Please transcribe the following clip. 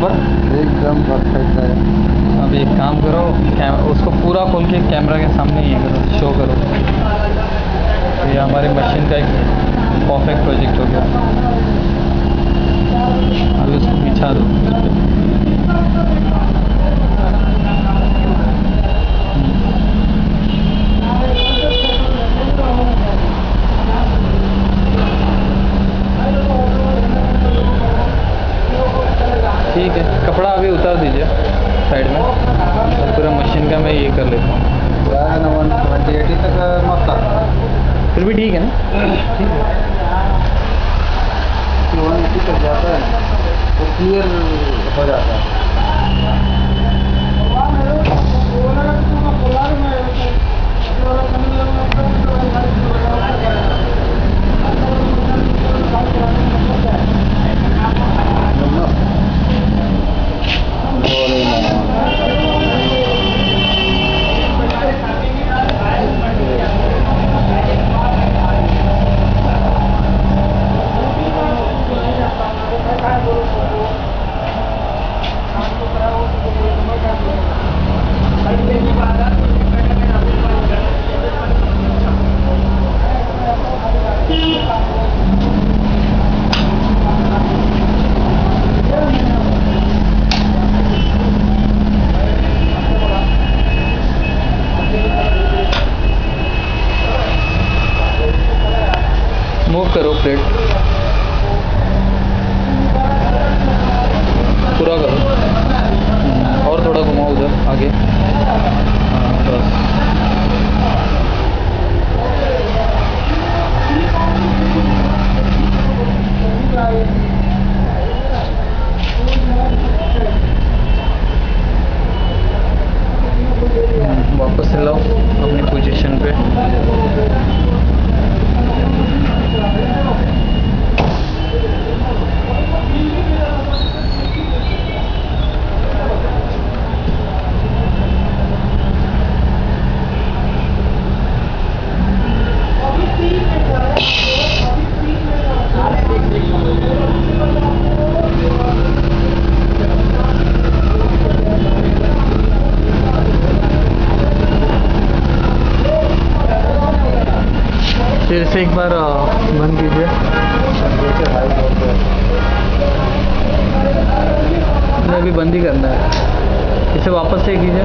पर एकदम परफेक्ट है अब एक काम करो उसको पूरा खोल के कैमरा के सामने ये करो शो करो। तो ये हमारी मशीन का एक परफेक्ट प्रोजेक्ट हो गया। ठीक है, कपड़ा अभी उतार दीजिए साइड में। और पूरा मशीन का मैं ये कर लेता हूँ। है फिर भी ठीक है ना? वन एटी तक जाता है, वो क्लियर हो जाता है। मूव करो प्लेट फिर से एक बार बंद कीजिए। अभी बंद ही करना है। इसे वापस से कीजिए।